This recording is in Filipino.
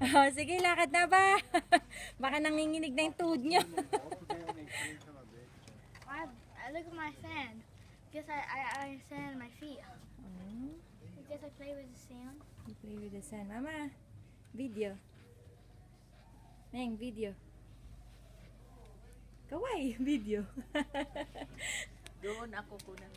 Oh, sige, lakad na ba? Baka nanginginig na yung tuhod nyo. I, I look at my sand. Guess I, I, I sand my feet. Oh, I guess I play with the sand. you play with the sand. Mama, video. Neng, video. Kaway, video. Doon ako kunang